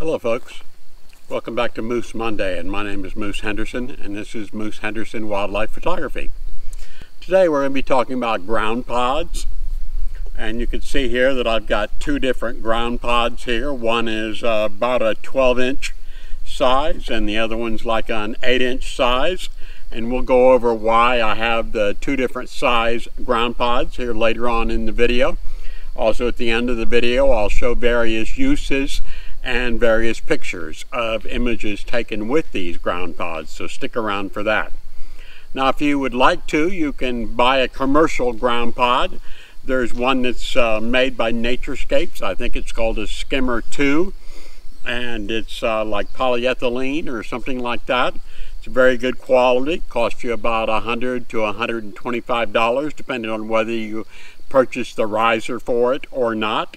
Hello folks, welcome back to Moose Monday and my name is Moose Henderson and this is Moose Henderson Wildlife Photography. Today we're going to be talking about ground pods and you can see here that I've got two different ground pods here. One is uh, about a 12 inch size and the other one's like an 8 inch size and we'll go over why I have the two different size ground pods here later on in the video. Also at the end of the video I'll show various uses and various pictures of images taken with these ground pods, so stick around for that. Now if you would like to, you can buy a commercial ground pod. There's one that's uh, made by Naturescapes. I think it's called a Skimmer 2 and it's uh, like polyethylene or something like that. It's very good quality, costs you about 100 to $125 depending on whether you purchase the riser for it or not.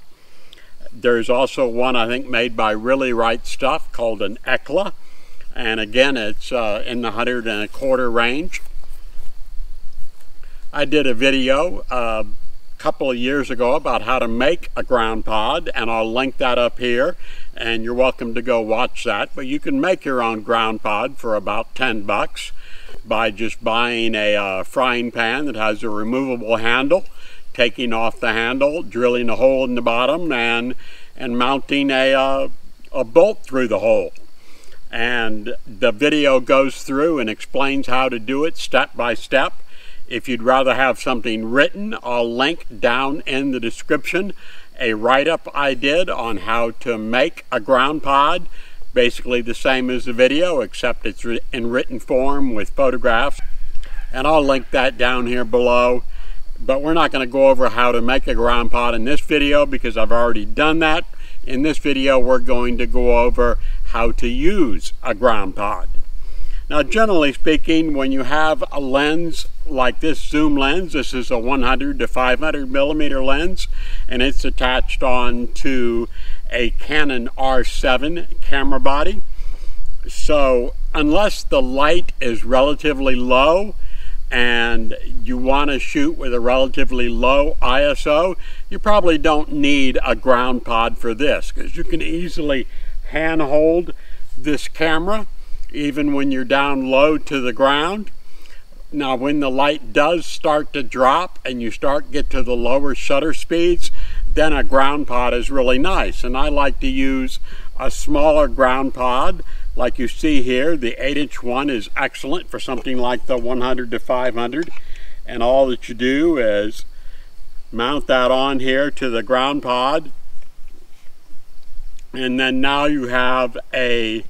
There's also one I think made by Really Right Stuff called an Eckla. And again, it's uh, in the 100 and a quarter range. I did a video a uh, couple of years ago about how to make a ground pod and I'll link that up here and you're welcome to go watch that but you can make your own ground pod for about 10 bucks by just buying a uh, frying pan that has a removable handle taking off the handle, drilling a hole in the bottom, and, and mounting a, uh, a bolt through the hole. And the video goes through and explains how to do it step by step. If you'd rather have something written, I'll link down in the description a write-up I did on how to make a ground pod. Basically the same as the video, except it's in written form with photographs. And I'll link that down here below but we're not going to go over how to make a ground pod in this video because I've already done that. In this video, we're going to go over how to use a ground pod. Now, generally speaking, when you have a lens like this zoom lens, this is a 100 to 500 millimeter lens, and it's attached on to a Canon R7 camera body. So unless the light is relatively low, and you want to shoot with a relatively low ISO, you probably don't need a ground pod for this because you can easily handhold this camera even when you're down low to the ground. Now when the light does start to drop and you start get to the lower shutter speeds, then a ground pod is really nice. And I like to use a smaller ground pod like you see here, the 8 inch one is excellent for something like the 100 to 500. And all that you do is mount that on here to the ground pod. And then now you have a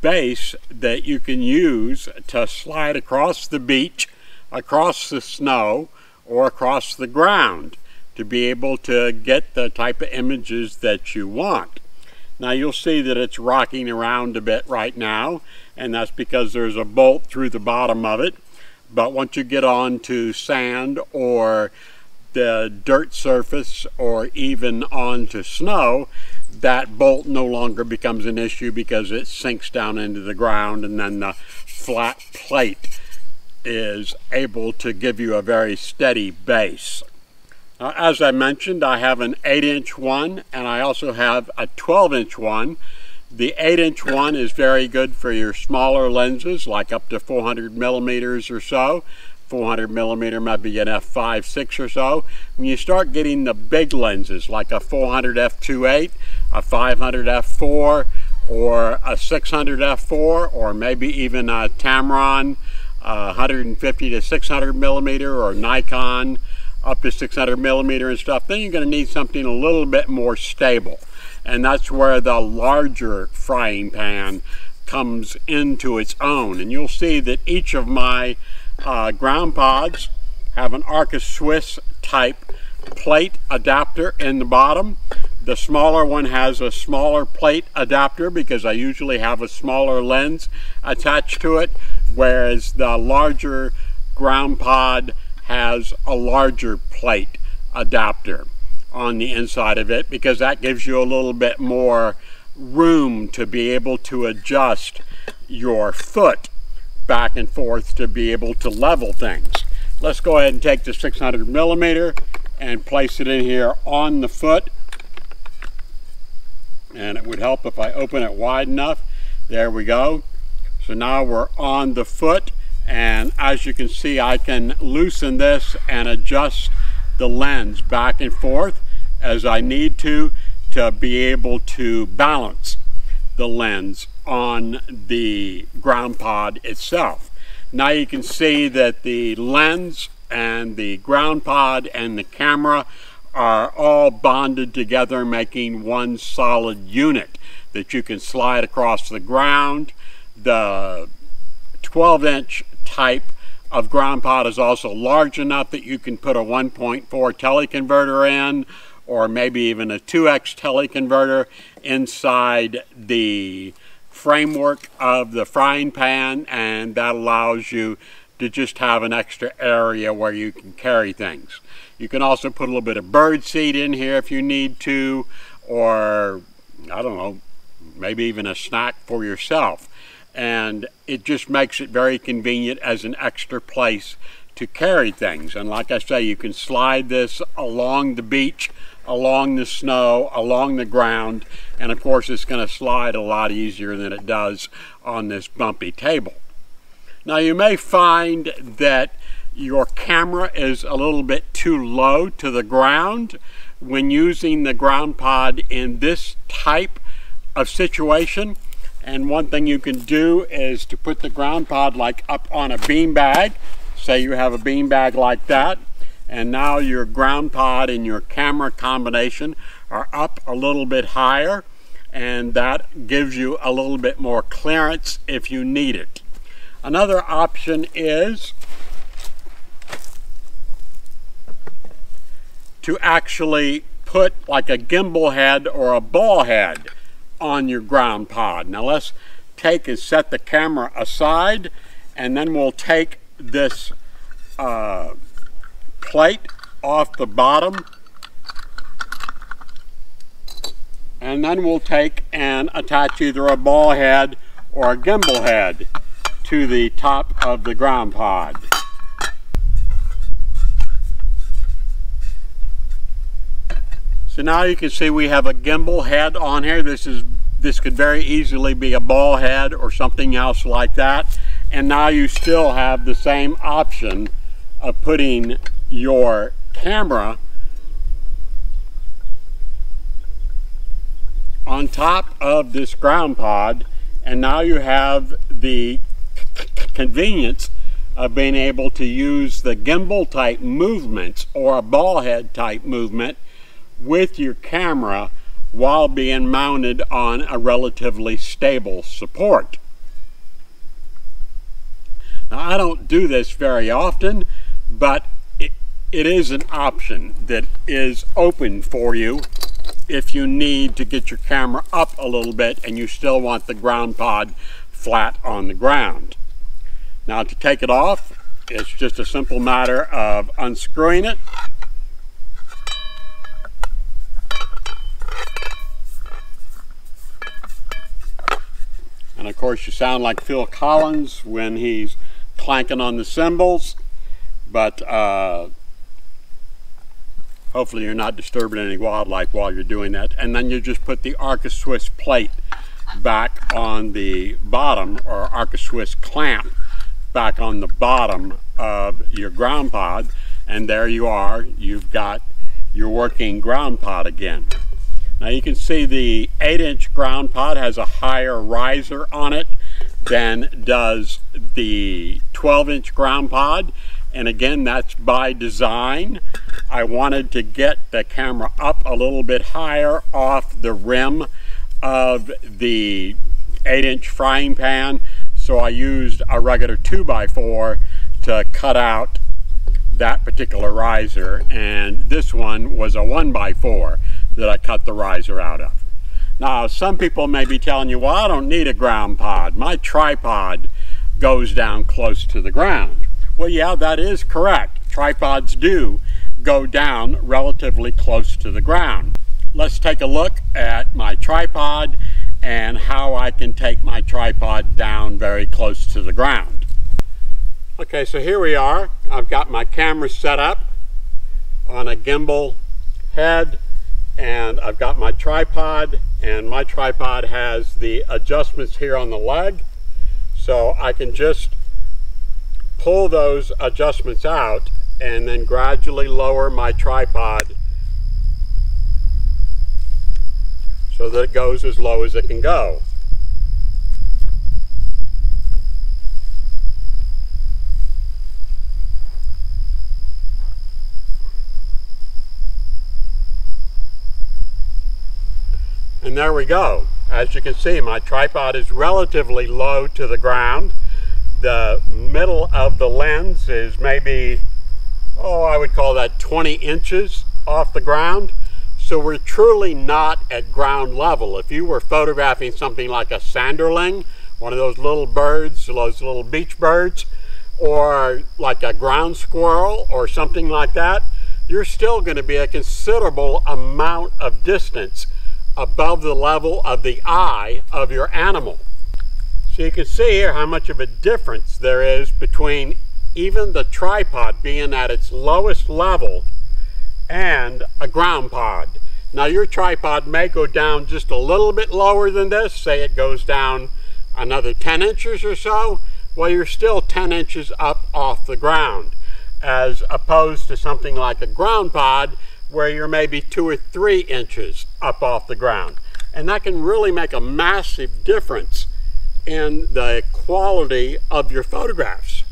base that you can use to slide across the beach, across the snow, or across the ground to be able to get the type of images that you want. Now you'll see that it's rocking around a bit right now and that's because there's a bolt through the bottom of it. But once you get on to sand or the dirt surface or even onto snow, that bolt no longer becomes an issue because it sinks down into the ground and then the flat plate is able to give you a very steady base. As I mentioned, I have an 8-inch one and I also have a 12-inch one. The 8-inch one is very good for your smaller lenses, like up to 400 millimeters or so. 400 millimeter might be an f5.6 or so. When you start getting the big lenses, like a 400 f2.8, a 500 f4, or a 600 f4, or maybe even a Tamron uh, 150 to 600 millimeter, or Nikon up to 600 millimeter and stuff, then you're going to need something a little bit more stable. And that's where the larger frying pan comes into its own. And you'll see that each of my uh, ground pods have an Arca Swiss type plate adapter in the bottom. The smaller one has a smaller plate adapter because I usually have a smaller lens attached to it, whereas the larger ground pod has a larger plate adapter on the inside of it because that gives you a little bit more room to be able to adjust your foot back and forth to be able to level things. Let's go ahead and take the 600 millimeter and place it in here on the foot. and it would help if I open it wide enough. There we go. So now we're on the foot and as you can see I can loosen this and adjust the lens back and forth as I need to to be able to balance the lens on the ground pod itself. Now you can see that the lens and the ground pod and the camera are all bonded together making one solid unit that you can slide across the ground. The 12 inch type of ground pod is also large enough that you can put a 1.4 teleconverter in or maybe even a 2x teleconverter inside the framework of the frying pan and that allows you to just have an extra area where you can carry things. You can also put a little bit of bird seed in here if you need to, or I don't know, maybe even a snack for yourself. And it just makes it very convenient as an extra place to carry things. And like I say, you can slide this along the beach, along the snow, along the ground, and of course it's going to slide a lot easier than it does on this bumpy table. Now you may find that your camera is a little bit too low to the ground when using the ground pod in this type of situation. And one thing you can do is to put the ground pod like up on a bean bag. Say you have a bean bag like that. And now your ground pod and your camera combination are up a little bit higher. And that gives you a little bit more clearance if you need it. Another option is to actually put like a gimbal head or a ball head on your ground pod. Now let's take and set the camera aside and then we'll take this uh, plate off the bottom and then we'll take and attach either a ball head or a gimbal head to the top of the ground pod. So now you can see we have a gimbal head on here. This is this could very easily be a ball head or something else like that. And now you still have the same option of putting your camera on top of this ground pod and now you have the convenience of being able to use the gimbal type movements or a ball head type movement with your camera while being mounted on a relatively stable support. Now I don't do this very often, but it, it is an option that is open for you if you need to get your camera up a little bit and you still want the ground pod flat on the ground. Now to take it off, it's just a simple matter of unscrewing it. And of course you sound like Phil Collins when he's clanking on the cymbals, but uh, hopefully you're not disturbing any wildlife while you're doing that. And then you just put the Arca Swiss plate back on the bottom or Arca Swiss clamp back on the bottom of your ground pod and there you are you've got your working ground pod again now you can see the 8 inch ground pod has a higher riser on it than does the 12 inch ground pod. And again that's by design. I wanted to get the camera up a little bit higher off the rim of the 8 inch frying pan so I used a regular 2x4 to cut out that particular riser and this one was a 1x4 that I cut the riser out of. Now some people may be telling you, well I don't need a ground pod. My tripod goes down close to the ground. Well yeah, that is correct. Tripods do go down relatively close to the ground. Let's take a look at my tripod and how I can take my tripod down very close to the ground. Okay, so here we are. I've got my camera set up on a gimbal head and I've got my tripod and my tripod has the adjustments here on the leg so I can just pull those adjustments out and then gradually lower my tripod so that it goes as low as it can go. And there we go. As you can see, my tripod is relatively low to the ground. The middle of the lens is maybe, oh, I would call that 20 inches off the ground. So we're truly not at ground level. If you were photographing something like a sanderling, one of those little birds, those little beach birds, or like a ground squirrel or something like that, you're still going to be a considerable amount of distance above the level of the eye of your animal. So you can see here how much of a difference there is between even the tripod being at its lowest level and a ground pod. Now your tripod may go down just a little bit lower than this, say it goes down another 10 inches or so, well you're still 10 inches up off the ground as opposed to something like a ground pod where you're maybe two or three inches up off the ground. And that can really make a massive difference in the quality of your photographs.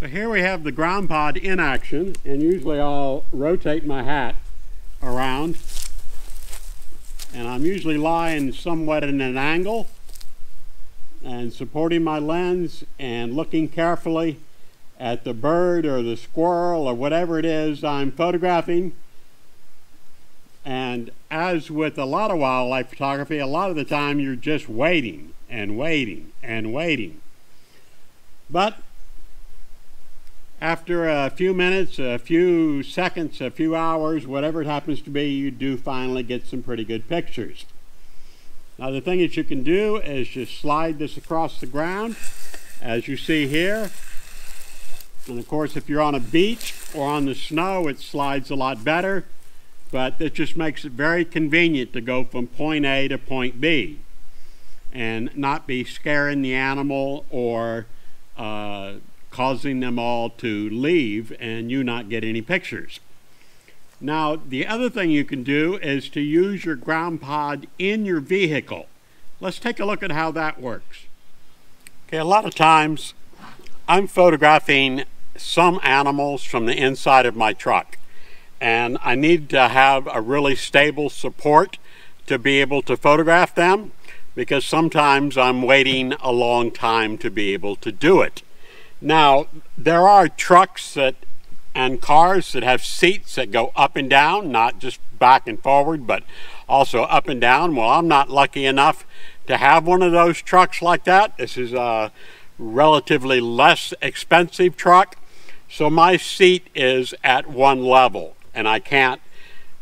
So here we have the ground pod in action, and usually I'll rotate my hat around. And I'm usually lying somewhat in an angle and supporting my lens and looking carefully at the bird or the squirrel or whatever it is I'm photographing. And as with a lot of wildlife photography, a lot of the time you're just waiting and waiting and waiting. But after a few minutes, a few seconds, a few hours, whatever it happens to be, you do finally get some pretty good pictures. Now the thing that you can do is just slide this across the ground, as you see here, and of course, if you're on a beach or on the snow, it slides a lot better, but it just makes it very convenient to go from point A to point B and not be scaring the animal or uh, causing them all to leave and you not get any pictures. Now, the other thing you can do is to use your ground pod in your vehicle. Let's take a look at how that works. Okay, a lot of times I'm photographing some animals from the inside of my truck. And I need to have a really stable support to be able to photograph them because sometimes I'm waiting a long time to be able to do it. Now, there are trucks that and cars that have seats that go up and down, not just back and forward, but also up and down. Well, I'm not lucky enough to have one of those trucks like that. This is a relatively less expensive truck. So my seat is at one level and I can't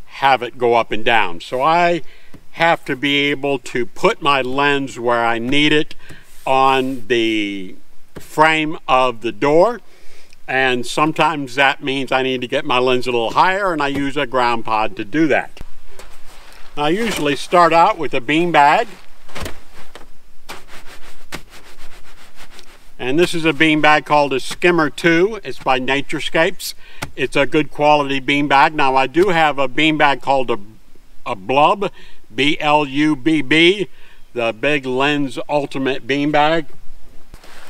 have it go up and down. So I have to be able to put my lens where I need it on the frame of the door. And sometimes that means I need to get my lens a little higher and I use a ground pod to do that. I usually start out with a bean bag And this is a beanbag called a Skimmer 2. It's by Naturescapes. It's a good quality beanbag. Now I do have a beanbag called a, a Blubb, B-L-U-B-B, the Big Lens Ultimate beanbag.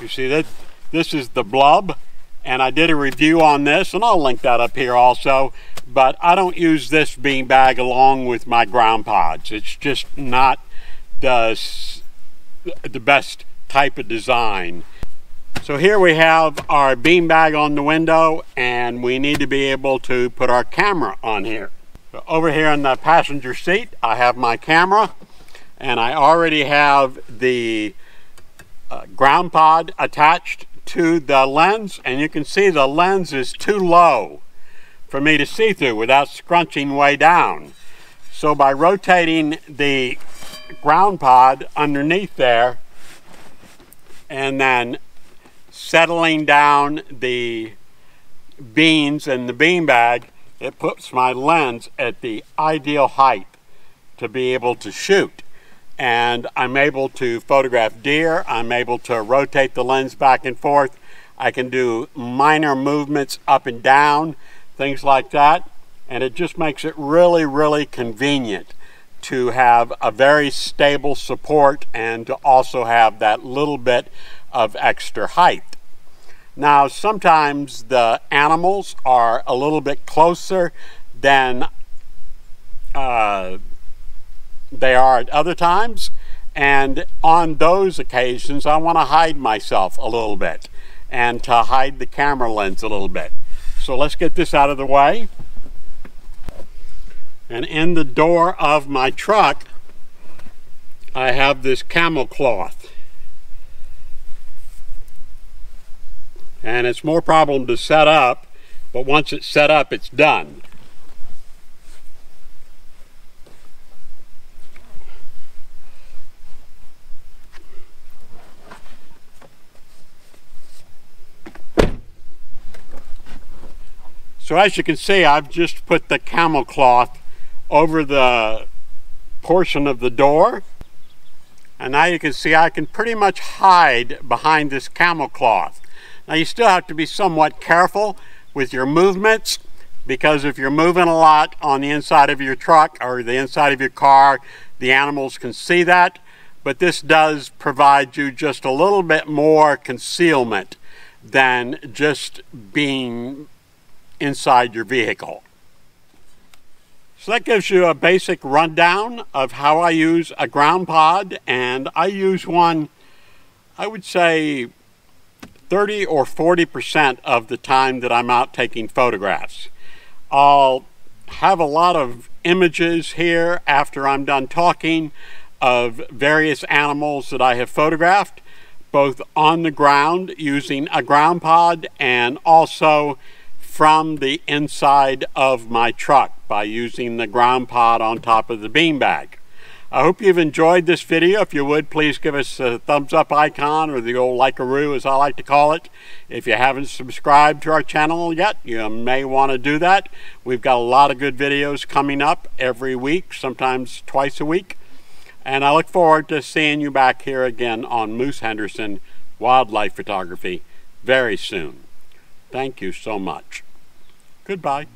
You see that? This is the Blubb. And I did a review on this, and I'll link that up here also. But I don't use this beanbag along with my ground pods. It's just not the, the best type of design. So here we have our beanbag on the window and we need to be able to put our camera on here. So over here in the passenger seat I have my camera and I already have the uh, ground pod attached to the lens and you can see the lens is too low for me to see through without scrunching way down. So by rotating the ground pod underneath there and then settling down the beans and the bean bag, it puts my lens at the ideal height to be able to shoot. And I'm able to photograph deer, I'm able to rotate the lens back and forth, I can do minor movements up and down, things like that, and it just makes it really, really convenient to have a very stable support and to also have that little bit of extra height. Now, sometimes the animals are a little bit closer than uh, they are at other times, and on those occasions, I want to hide myself a little bit and to hide the camera lens a little bit. So let's get this out of the way. And in the door of my truck, I have this camo cloth. And it's more problem to set up, but once it's set up, it's done. So as you can see, I've just put the camo cloth over the portion of the door. And now you can see I can pretty much hide behind this camo cloth. Now you still have to be somewhat careful with your movements because if you're moving a lot on the inside of your truck or the inside of your car, the animals can see that. But this does provide you just a little bit more concealment than just being inside your vehicle. So that gives you a basic rundown of how I use a ground pod and I use one, I would say 30 or 40% of the time that I'm out taking photographs. I'll have a lot of images here after I'm done talking of various animals that I have photographed, both on the ground using a ground pod and also from the inside of my truck by using the ground pod on top of the beanbag. I hope you've enjoyed this video. If you would, please give us a thumbs up icon or the old like-a-roo as I like to call it. If you haven't subscribed to our channel yet, you may want to do that. We've got a lot of good videos coming up every week, sometimes twice a week. And I look forward to seeing you back here again on Moose Henderson Wildlife Photography very soon. Thank you so much. Goodbye.